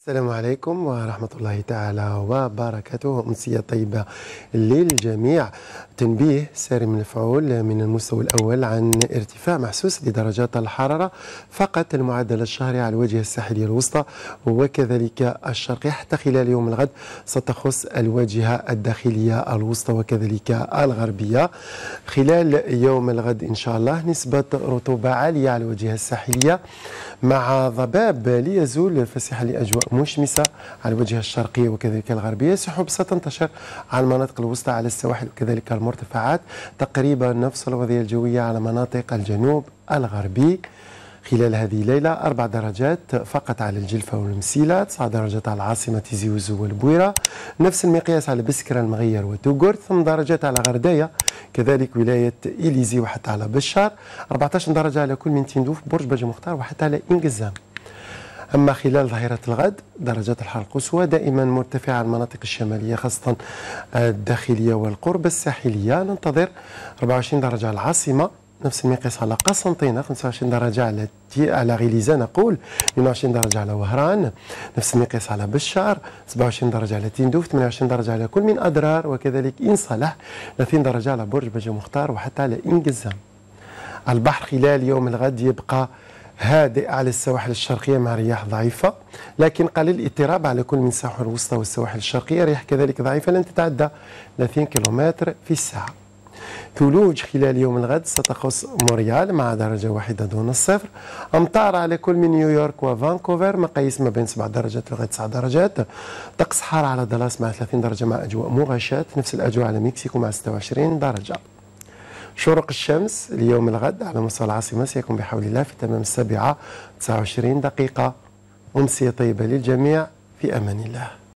السلام عليكم ورحمة الله تعالى وبركاته. أمسية طيبة للجميع. تنبيه ساري من الفعول من المستوى الأول عن ارتفاع محسوس لدرجات الحرارة فقط المعدل الشهري على الواجهة الساحلية الوسطى وكذلك الشرقية حتى خلال يوم الغد ستخص الواجهة الداخلية الوسطى وكذلك الغربية. خلال يوم الغد إن شاء الله نسبة رطوبة عالية على الواجهة الساحلية مع ضباب ليزول الفسيح لأجواء مشمسة على الواجهة الشرقية وكذلك الغربية. سحب ستنتشر على المناطق الوسطى على السواحل وكذلك المرتفعات. تقريبا نفس الوضعية الجوية على مناطق الجنوب الغربي. خلال هذه الليلة أربع درجات فقط على الجلفة والمسيلة تسع درجات على العاصمة تيزي وزو والبويرة. نفس المقياس على بسكرة المغير وتوغور. ثم درجات على غرداية كذلك ولاية إليزي وحتى على بشار. 14 درجة على كل من تندوف برج بجا مختار وحتى على إنجزام. أما خلال ظهيرة الغد درجات الحرارة القصوى دائما مرتفعة على المناطق الشمالية خاصة الداخلية والقرب الساحلية. ننتظر 24 درجة على العاصمة نفس المقياس على قسنطينة 25 درجة على على غليزة نقول. 22 درجة على وهران نفس المقياس على بشار 27 درجة على تندوف 28 درجة على كل من أدرار وكذلك إن صلح 30 درجة على برج بجا مختار وحتى على إنجزام. البحر خلال يوم الغد يبقى هادئ على السواحل الشرقية مع رياح ضعيفة لكن قليل الاضطراب على كل من الساحل الوسطى والسواحل الشرقية. رياح كذلك ضعيفة لن تتعدى 30 كم في الساعة. ثلوج خلال يوم الغد ستخص موريال مع درجة واحدة دون الصفر أمطار على كل من نيويورك وفانكوفر مقاييس ما بين 7 درجات لغاية 9 درجات. طقس حار على دلاس مع 30 درجة مع أجواء مغاشات نفس الأجواء على مكسيكو مع 26 درجة. شروق الشمس اليوم الغد على مستوى العاصمة سيكون بحول الله في تمام السابعة 29 دقيقة. أمسية طيبة للجميع في أمان الله.